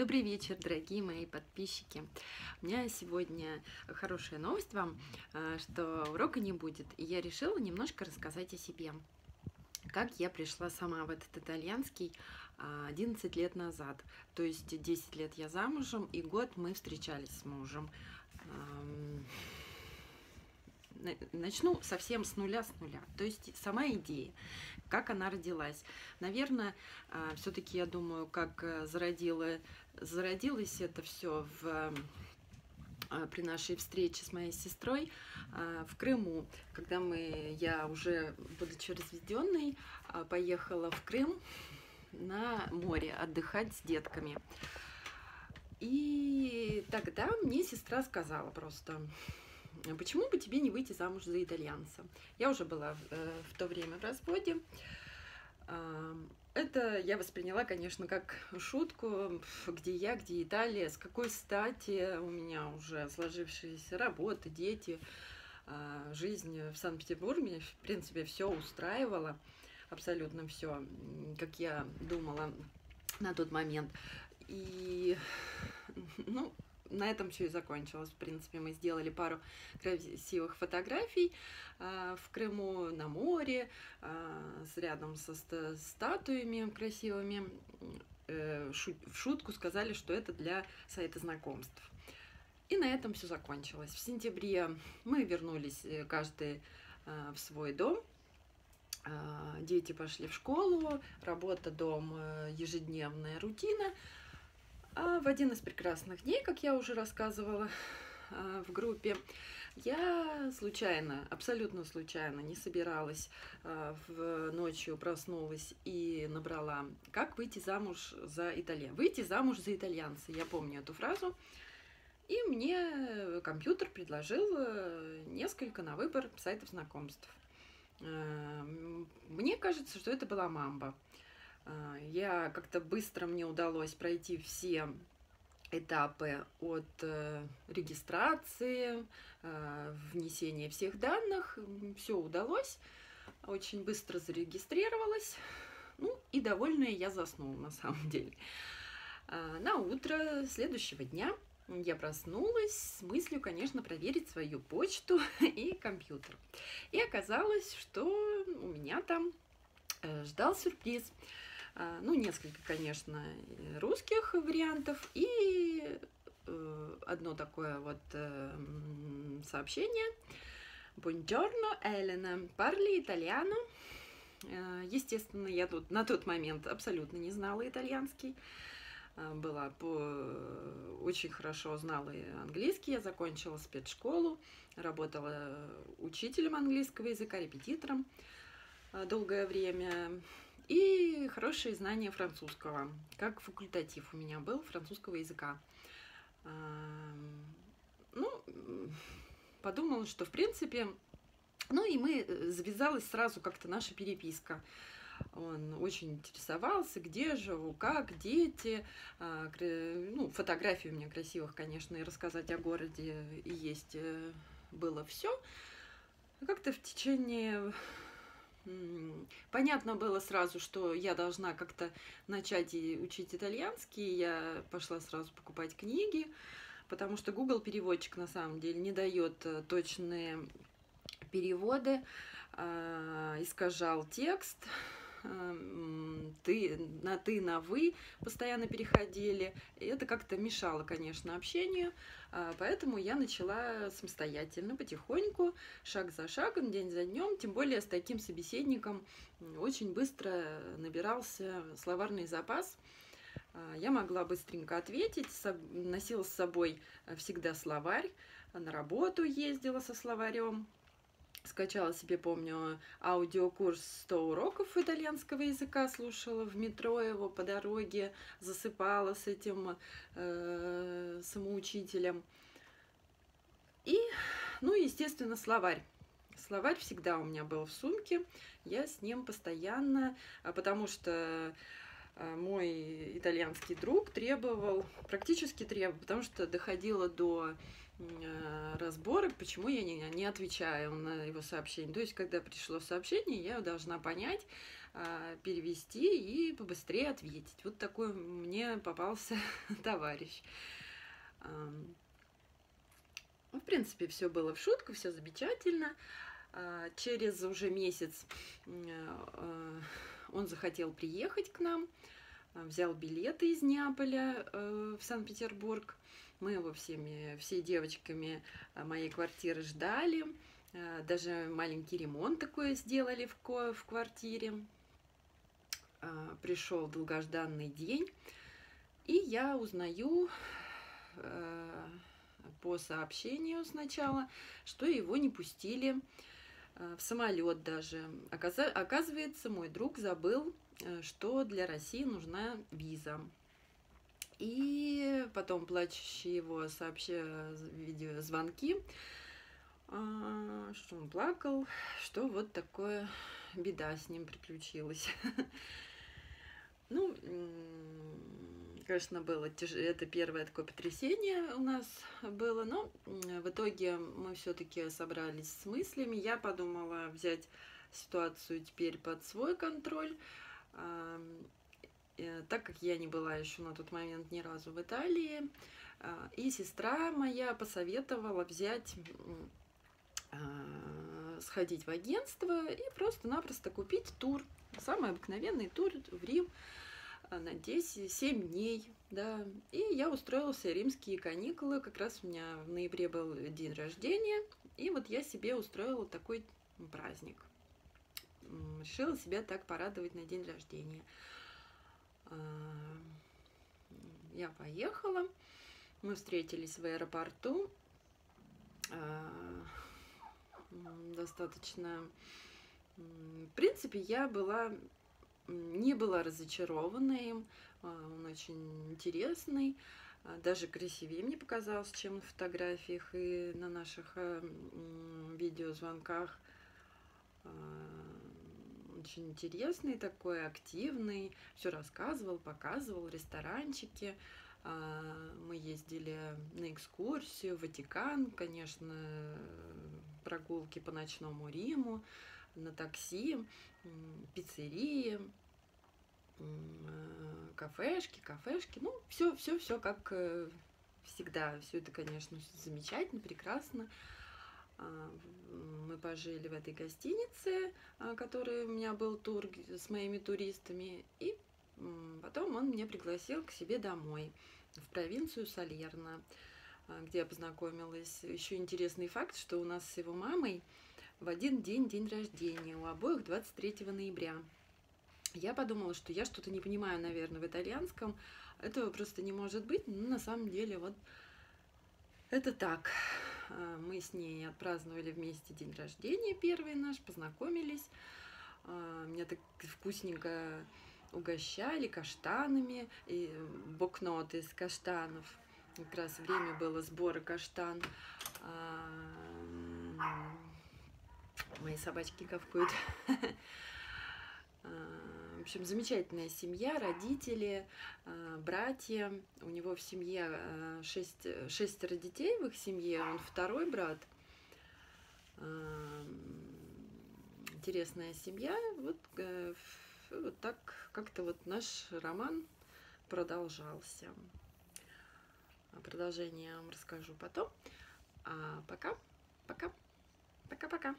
Добрый вечер, дорогие мои подписчики. У меня сегодня хорошая новость вам, э, что урока не будет, и я решила немножко рассказать о себе. Как я пришла сама в этот итальянский 11 лет назад. То есть 10 лет я замужем, и год мы встречались с мужем. Начну совсем с нуля, с нуля. То есть сама идея, как она родилась. Наверное, а, все-таки я думаю, как э, зародила, зародилось это все в а, при нашей встрече с моей сестрой а, в Крыму, когда мы, я уже, будучи разведенной, поехала в Крым на море отдыхать с детками. И тогда мне сестра сказала просто, «А почему бы тебе не выйти замуж за итальянца? Я уже была э, в то время в разводе. Это я восприняла, конечно, как шутку, где я, где Италия, с какой стати у меня уже сложившаяся работа, дети, а, жизнь в Санкт-Петербурге, в принципе, все устраивало, абсолютно все, как я думала на тот момент. И, ну, на этом все и закончилось. В принципе, мы сделали пару красивых фотографий э, в Крыму, на море, э, с рядом со статуями красивыми. Э, в шутку сказали, что это для сайта знакомств. И на этом все закончилось. В сентябре мы вернулись э, каждый э, в свой дом. Дети пошли в школу, работа, дом, э, ежедневная рутина. А в один из прекрасных дней, как я уже рассказывала а, в группе, я случайно, абсолютно случайно, не собиралась, а, в ночью проснулась и набрала «Как выйти замуж за итальянца?» «Выйти замуж за итальянца», я помню эту фразу. И мне компьютер предложил э, несколько на выбор сайтов знакомств. Э, мне кажется, что это была мамба. Я как-то быстро мне удалось пройти все этапы от э, регистрации, э, внесения всех данных. Все удалось. Очень быстро зарегистрировалась. Ну и довольная я заснула на самом деле. А, на утро следующего дня я проснулась с мыслью, конечно, проверить свою почту и компьютер. И оказалось, что у меня там э, ждал сюрприз. А, ну, несколько, конечно, русских вариантов и э, одно такое вот э, сообщение. Buongiorno, Элена. Парли итальяно. Э, естественно, я тут на тот момент абсолютно не знала итальянский. Была по... очень хорошо знала английский. Я закончила спецшколу, работала учителем английского языка, репетитором долгое время. И хорошие знания французского, как факультатив у меня был французского языка. Ну, подумала, что в принципе... Ну и мы, э, завязалась сразу как-то наша переписка. Он очень интересовался, где живу, как, дети. А, ну, фотографии у меня красивых, конечно, и рассказать о городе есть э, было все. Как-то в течение Понятно было сразу, что я должна как-то начать и учить итальянский. Я пошла сразу покупать книги, потому что Google переводчик на самом деле не дает э, точные переводы, а, искажал текст, ты на ты, на вы постоянно переходили. И это как-то мешало, конечно, общению. А, поэтому я начала самостоятельно, потихоньку, шаг за шагом, день за днем. Тем более с таким собеседником очень быстро набирался словарный запас. А, я могла быстренько ответить, носила с собой всегда словарь, на работу ездила со словарем, скачала себе, помню, аудиокурс 100 уроков итальянского языка, слушала в метро его по дороге, засыпала с этим э, самоучителем. И, ну, естественно, словарь. Словарь всегда у меня был в сумке, я с ним постоянно, а потому что э, итальянский друг требовал, практически требовал, потому что доходило до Э, разборок, почему я не, не отвечаю на его сообщение. То есть, когда пришло сообщение, я должна понять, а, перевести и побыстрее ответить. Вот такой мне попался товарищ. Ну, в принципе, все было в шутку, все замечательно. А, через уже месяц а, он захотел приехать к нам, взял билеты из Неаполя э, в Санкт-Петербург. Мы его всеми, все девочками моей квартиры ждали. Даже маленький ремонт такой сделали в, в квартире. Пришел долгожданный день. И я узнаю э, по сообщению сначала, что его не пустили э, в самолет даже. Оказывается, мой друг забыл, э, что для России нужна виза. И потом плачущие его сообща видеозвонки, что он плакал, что вот такое беда с ним приключилась. Ну, конечно, было тяжело. Это первое такое потрясение у нас было. Но в итоге мы все-таки собрались с мыслями. Я подумала взять ситуацию теперь под свой контроль. Э, так как я не была еще на тот момент ни разу в Италии, а, и сестра моя посоветовала взять а, сходить в агентство и просто-напросто купить тур. Самый обыкновенный тур в Рим на 10, 7 дней, да. И я устроила себе римские каникулы, как раз у меня в ноябре был день рождения, и вот я себе устроила такой праздник. Решила себя так порадовать на день рождения. А, я поехала, мы встретились в аэропорту, а, достаточно... В принципе, я была не была разочарована им. Он очень интересный, а, даже красивее мне показался, чем на фотографиях и на наших э, видеозвонках. А, очень интересный такой, активный, все рассказывал, показывал, ресторанчики. Мы ездили на экскурсию в Ватикан, конечно, прогулки по ночному Риму, на такси, пиццерии, Э, кафешки, кафешки, ну, все, все, все как э, всегда. Все это, конечно, замечательно, прекрасно. А, мы пожили в этой гостинице, а, которая у меня был тур с моими туристами, и потом он меня пригласил к себе домой, в провинцию Салерна, а, где я познакомилась. Еще интересный факт, что у нас с его мамой в один день день рождения, у обоих 23 ноября. Я подумала, что я что-то не понимаю, наверное, в итальянском. Этого просто не может быть. Но на самом деле вот это так. А, мы с ней отпраздновали вместе день рождения первый наш, познакомились. А, меня так вкусненько угощали каштанами и бокноты из каштанов. Как раз время было сбора каштан. А, мои собачки кавкают. Общем, замечательная семья, родители, а, братья. У него в семье а, шесть, шестеро детей в их семье, он второй брат. А, интересная семья. Вот, э, вот так как-то вот наш роман продолжался. Продолжение я вам расскажу потом. А пока, пока, пока-пока.